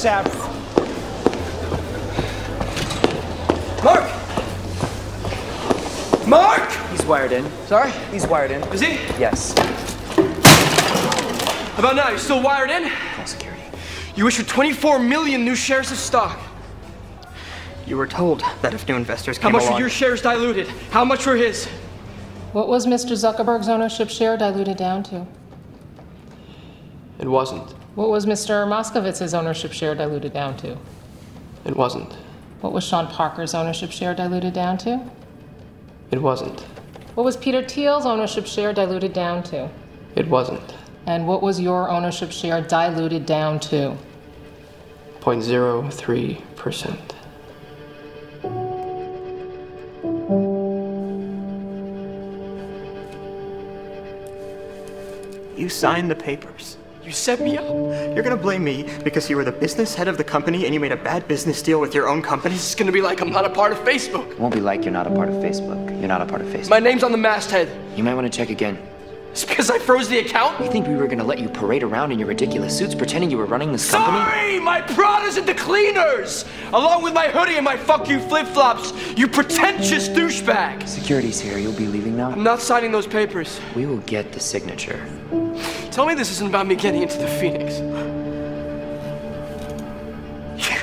Sav. Mark! Mark! He's wired in. Sorry? He's wired in. Is he? Yes. How about now? You still wired in? Call security. You issued 24 million new shares of stock. You were told that if new investors How came much along, were your shares diluted? How much were his? What was Mr. Zuckerberg's ownership share diluted down to? It wasn't. What was Mr. Moskowitz's ownership share diluted down to? It wasn't. What was Sean Parker's ownership share diluted down to? It wasn't. What was Peter Thiel's ownership share diluted down to? It wasn't. And what was your ownership share diluted down to? 0.03%. you signed the papers. You set me up. You're gonna blame me because you were the business head of the company and you made a bad business deal with your own company? It's gonna be like I'm not a part of Facebook. It won't be like you're not a part of Facebook. You're not a part of Facebook. My name's on the masthead. You might want to check again. It's because I froze the account? You think we were gonna let you parade around in your ridiculous suits pretending you were running this company? Sorry! My Prada's at the cleaners! Along with my hoodie and my fuck you flip flops, you pretentious douchebag! Security's here. You'll be leaving now. I'm not signing those papers. We will get the signature. Tell me this isn't about me getting into the Phoenix. You.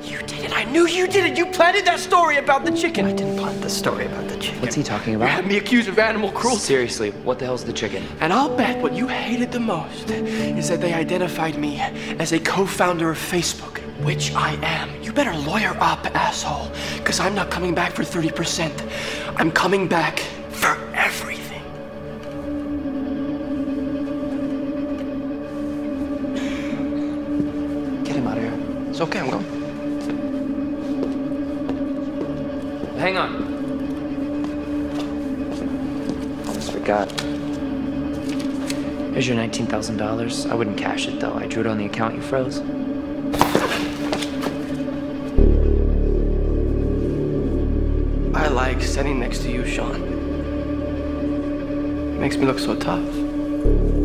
You did it. I knew you did it. You planted that story about the chicken. I didn't plant the story about the chicken. What's he talking about? You had me accused of animal cruelty. Seriously, what the hell's the chicken? And I'll bet what you hated the most is that they identified me as a co-founder of Facebook, which I am. You better lawyer up, asshole, because I'm not coming back for 30%. I'm coming back for It's okay, I'm going. Hang on. Almost forgot. Here's your $19,000. I wouldn't cash it though. I drew it on the account you froze. I like sitting next to you, Sean. It Makes me look so tough.